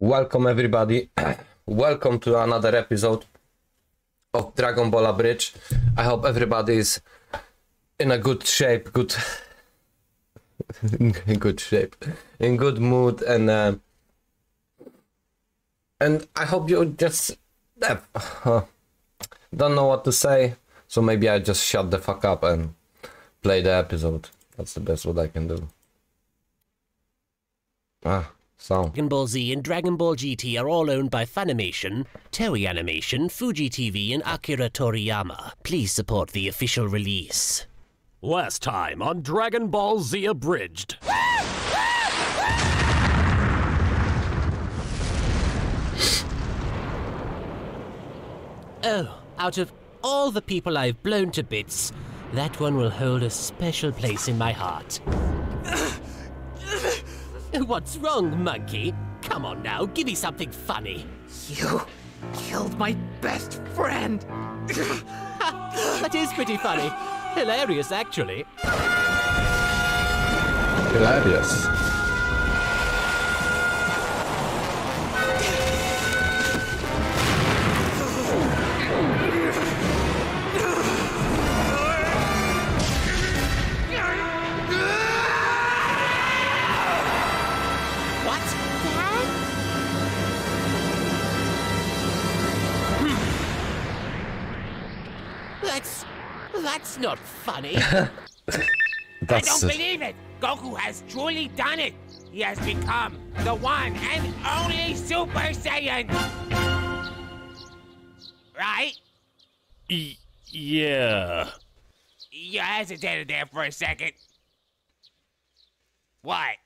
Welcome everybody. Welcome to another episode of Dragon Ball Bridge. I hope everybody is in a good shape, good in good shape, in good mood and uh, and I hope you just uh, don't know what to say, so maybe I just shut the fuck up and play the episode. That's the best what I can do. Ah, sound. Dragon Ball Z and Dragon Ball GT are all owned by Funimation, Toei Animation, Fuji TV, and Akira Toriyama. Please support the official release. Last time on Dragon Ball Z Abridged. Oh, out of all the people I've blown to bits, that one will hold a special place in my heart. What's wrong, monkey? Come on now, give me something funny. You killed my best friend. That is pretty funny. Hilarious, actually. Hilarious. That's not funny. I don't believe it! Goku has truly done it! He has become the one and only Super Saiyan! Right? Y- yeah. You hesitated there for a second. What?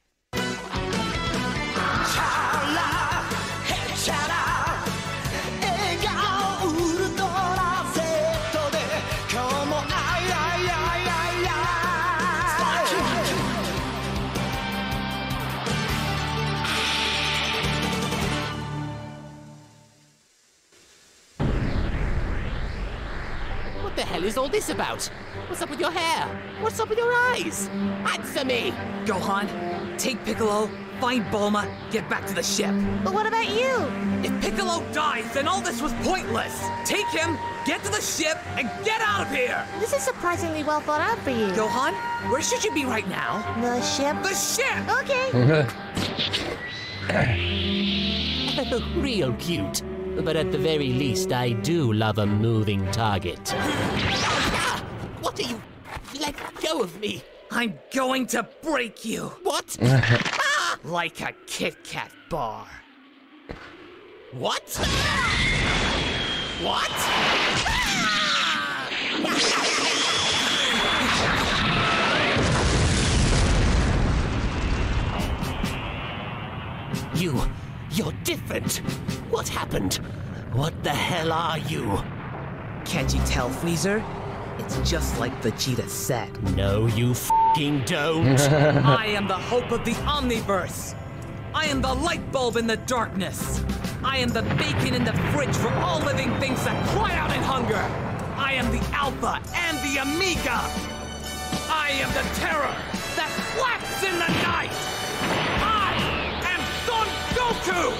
Hell is all this about? What's up with your hair? What's up with your eyes? Answer me! Gohan, take Piccolo, find Bulma, get back to the ship. But what about you? If Piccolo dies, then all this was pointless. Take him, get to the ship, and get out of here. This is surprisingly well thought out for you. Gohan, where should you be right now? The ship. The ship! Okay. Real cute. But at the very least, I do love a moving target. Ah! What are you? Let go of me! I'm going to break you What? like a Kit Kat bar. What? What? You, you're different. What happened? What the hell are you? Can't you tell, Frieza? It's just like Vegeta said. No, you fing don't. I am the hope of the Omniverse. I am the light bulb in the darkness. I am the bacon in the fridge for all living things that cry out in hunger. I am the Alpha and the Omega. I am the terror that flaps in the night. I am Goku,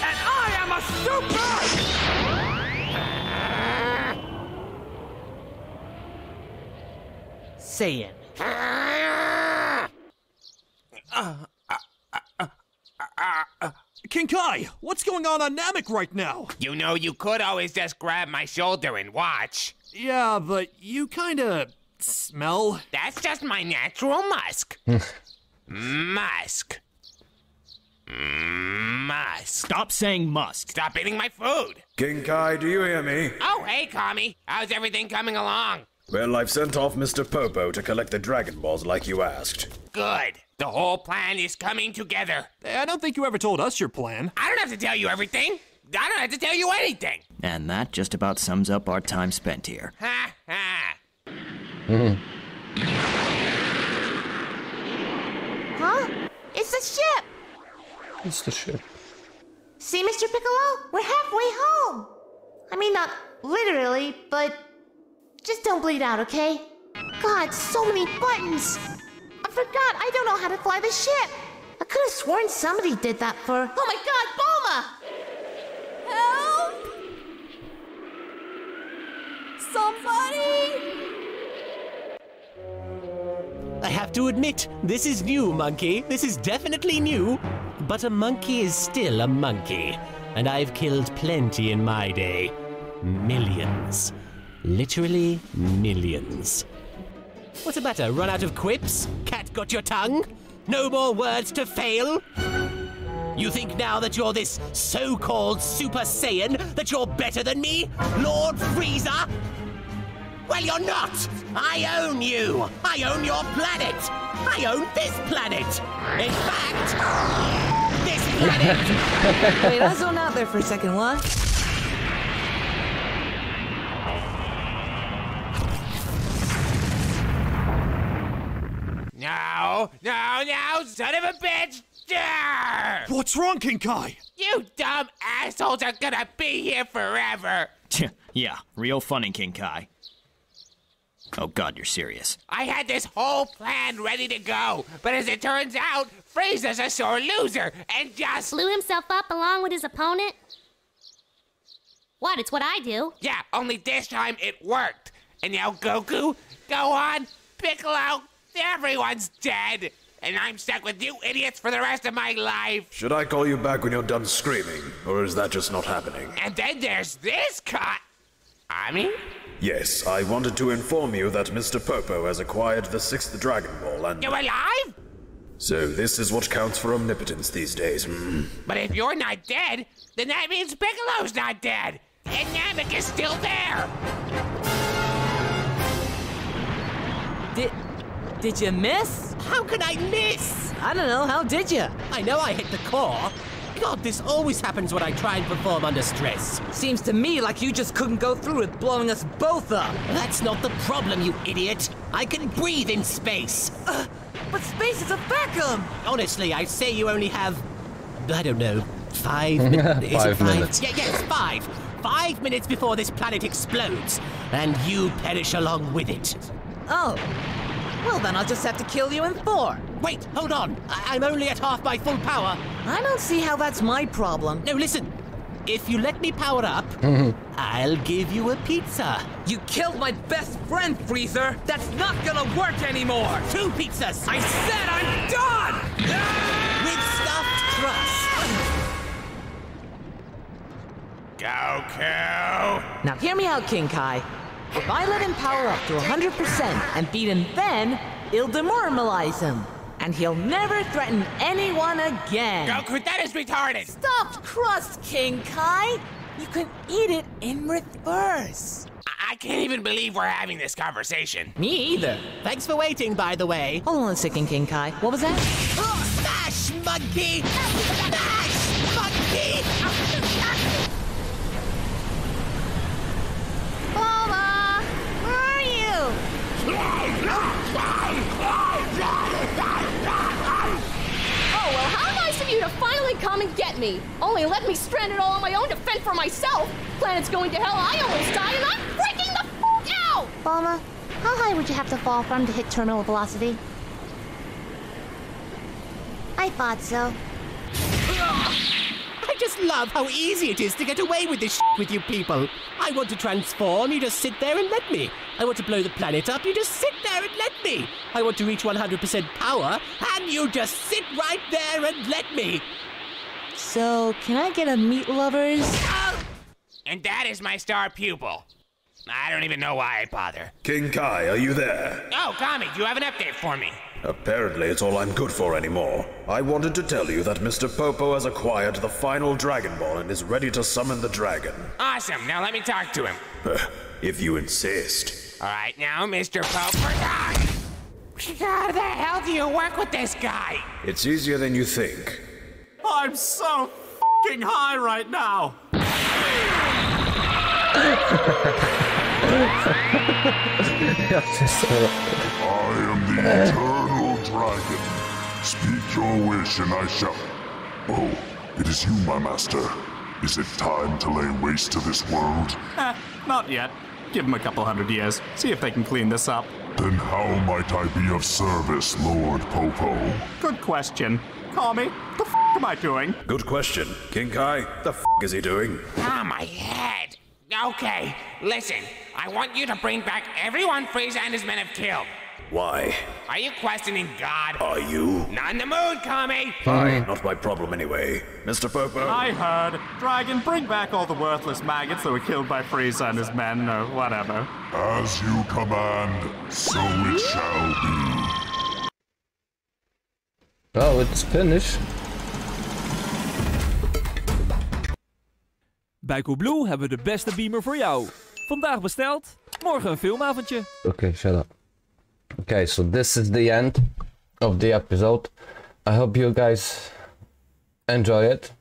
and I am a super. Saiyan. King Kai, what's going on on Namek right now? You know, you could always just grab my shoulder and watch. Yeah, but you kinda smell. That's just my natural musk. musk. Musk. Stop saying must. Stop eating my food. King Kai, do you hear me? Oh, hey, Kami. How's everything coming along? Well, I've sent off Mr. Popo to collect the Dragon Balls like you asked. Good. The whole plan is coming together. I don't think you ever told us your plan. I don't have to tell you everything. I don't have to tell you anything. And that just about sums up our time spent here. Ha ha. It's the ship. See, Mr. Piccolo? We're halfway home! I mean, not literally, but... Just don't bleed out, okay? God, so many buttons! I forgot, I don't know how to fly the ship! I could have sworn somebody did that for... Oh my god, Bulma! Help! Somebody! I have to admit, this is new, monkey. This is definitely new. But a monkey is still a monkey. And I've killed plenty in my day. Millions. Literally millions. What's the matter? Run out of quips? Cat got your tongue? No more words to fail? You think now that you're this so called Super Saiyan that you're better than me? Lord Frieza? Well, you're not! I own you! I own your planet! I own this planet! In fact, this planet! Wait, I zone out there for a second, what? No, no, no, son of a bitch! Arr! What's wrong, King Kai? You dumb assholes are gonna be here forever! yeah, real funny, King Kai. Oh god, you're serious. I had this whole plan ready to go, but as it turns out, Frieza's a sore loser and just. Blew himself up along with his opponent? What? It's what I do. Yeah, only this time it worked. And now Goku, Gohan, Piccolo, everyone's dead. And I'm stuck with you idiots for the rest of my life. Should I call you back when you're done screaming, or is that just not happening? And then there's this cut. I mean, Yes, I wanted to inform you that Mr. Popo has acquired the sixth Dragon Ball and. You're alive? So this is what counts for omnipotence these days, hmm? But if you're not dead, then that means Piccolo's not dead. And Namek is still there. Did did you miss? How could I miss? I don't know. How did you? I know I hit the core. God, this always happens when I try and perform under stress. Seems to me like you just couldn't go through with blowing us both up. That's not the problem, you idiot. I can breathe in space. Uh, but space is a vacuum. Honestly, I say you only have, I don't know, five, min- is it Five five minutes. Yeah, yes, five. Five minutes before this planet explodes, and you perish along with it. Oh. Well, then I'll just have to kill you in four. Wait, hold on. I- I'm only at half my full power. I don't see how that's my problem. No, listen. If you let me power up, mm-hmm. I'll give you a pizza. You killed my best friend, Frieza. That's not gonna work anymore. Two pizzas. I said I'm done. With stuffed crust. Goku. Now hear me out, King Kai. If I let him power up to 100% and beat him then, it'll demoralize him. And he'll never threaten anyone again. Goku, that is retarded. Stuffed crust, King Kai! You can eat it in reverse. I, I can't even believe we're having this conversation. Me either. Thanks for waiting, by the way. Hold on a second, King Kai. What was that? Oh, smash, monkey! Me. Only let me stranded all on my own to fend for myself. Planet's going to hell, I almost died, and I'm freaking the f out! Bulma, how high would you have to fall from to hit terminal velocity? I thought so. I just love how easy it is to get away with this shit with you people. I want to transform, you just sit there and let me. I want to blow the planet up, you just sit there and let me. I want to reach 100% power, and you just sit right there and let me. So, can I get a meat lovers? And that is my star pupil. I don't even know why I bother. King Kai, are you there? Oh, Kami, do you have an update for me? Apparently, it's all I'm good for anymore. I wanted to tell you that Mr. Popo has acquired the final Dragon Ball and is ready to summon the dragon. Awesome. Now let me talk to him. if you insist. All right, now, Mr. Popo. How the hell do you work with this guy? It's easier than you think. I'm so fing high right now. I am the Eternal Dragon. Speak your wish and I shall. Oh, it is you, my master. Is it time to lay waste to this world? Eh, not yet. Give them a couple hundred years. See if they can clean this up. Then how might I be of service, Lord Popo? Good question. Call me. The f am I doing? Good question. King Kai, the f is he doing? Ah, my head. Okay, listen. I want you to bring back everyone Frieza and his men have killed. Why? Are you questioning God? Are you? Not in the mood, Kami! Fine, not my problem anyway. Mr. Popo? I heard. Dragon, bring back all the worthless maggots that were killed by Frieza and his men, or whatever. As you command, so it shall be. Oh, it's finished. Bij Coolblue hebben we de beste beamer voor jou. Vandaag besteld, morgen een filmavondje. Okay, shut up. Okay, so this is the end of the episode. I hope you guys enjoy it.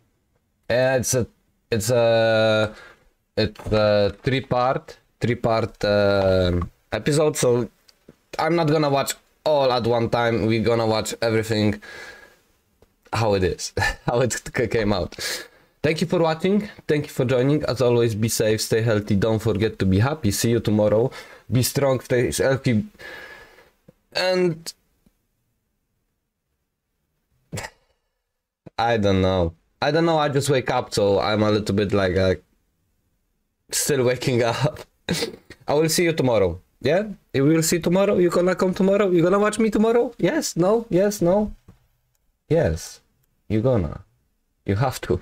Yeah, it's a it's a it's a three part three part um episode. So I'm not gonna watch all at one time. We're gonna watch everything how it is, how it came out. Thank you for watching. Thank you for joining. As always, be safe, stay healthy. Don't forget to be happy. See you tomorrow. Be strong, stay healthy. And I don't know. I don't know. I just wake up, so I'm a little bit like uh, still waking up. I will see you tomorrow. Yeah, we will see tomorrow. You gonna come tomorrow? You gonna watch me tomorrow? Yes? No? Yes? No? Yes. You gonna. You have to.